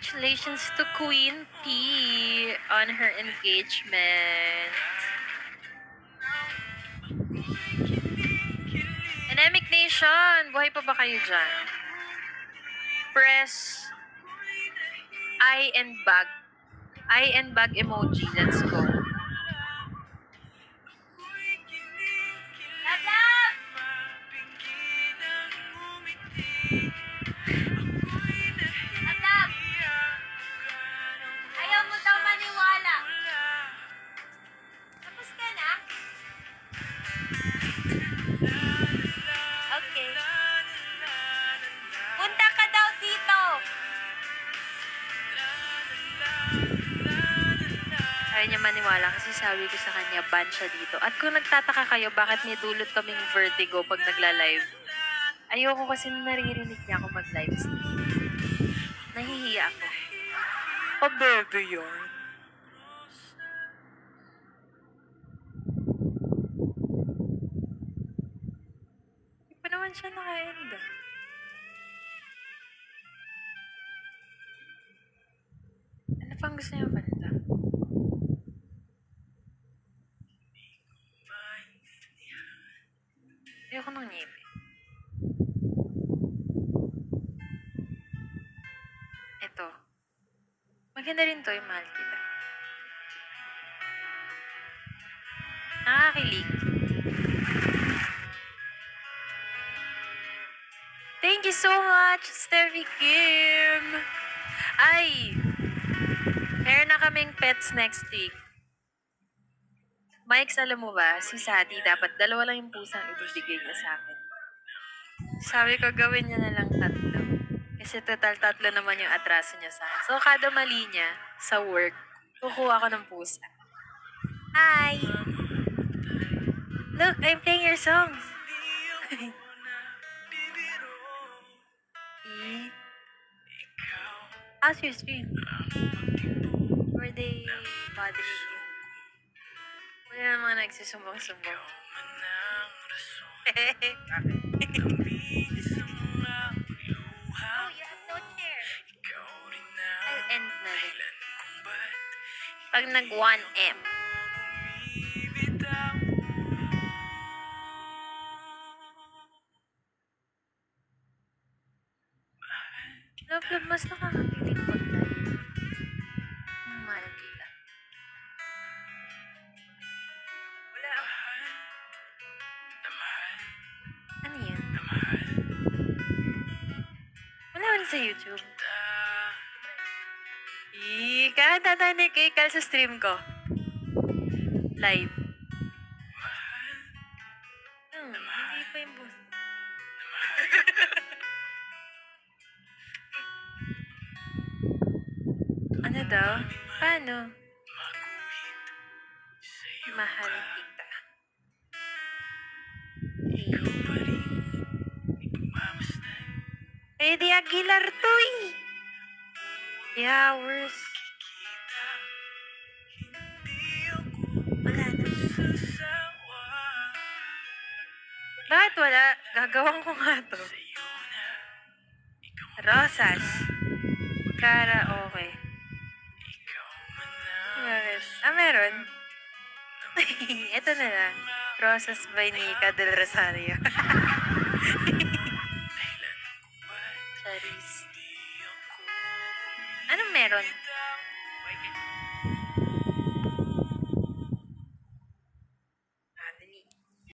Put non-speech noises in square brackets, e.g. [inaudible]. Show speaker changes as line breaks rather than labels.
congratulations to Queen P on her engagement. Anemic Nation, buhay pa ba kayo dyan? Press I and bag. I and bag emoji. Let's go.
Ayaw
niya maniwala kasi sabi ko sa kanya, ban siya dito. At kung nagtataka kayo, bakit may dulot kaming vertigo pag nagla-live? Ayoko kasi naririnig niya ako mag-live stream. Nahihiya ako. Baby yun. Hindi pa naman siya naka-end. Ano pang gusto niyo kanta? Maganda rin to yung mahal kita. Nakakilig. Thank you so much, Steffi Kim! Ay! Meron na kaming pets next week. Mike, alam mo ba, si Sati, dapat dalawa lang yung pusang ibibigay niya sa akin. Sabi ko, gawin niya na lang tatlo. Kasi total tatlo naman yung atraso niya sa akin. So, kada mali niya sa work, kukuha ko ng pusa. Hi! Look, I'm playing your songs. [laughs] e? How's your stream? Were they bothering you? Wala naman nagsusumbong-sumbong. [laughs]
Oh,
Pag nag 1M. Love, love, mas nakakakilig pag. Ang mahal kita. Wala. Ano yan? Wala wala sa YouTube. Tayo ni Kikal sa stream ko. Live. Hindi pa yung bus. ano daw? Paano? Mahal kita. Eh, di Aguilar to eh. Yeah, where's... Wala na. Bakit wala? Gagawin ko nga to. Rosas. Karaoke. Bakit? Ah, meron? [laughs] Ito na lang. Rosas by Nika del Rosario. [laughs] Charis. Anong meron?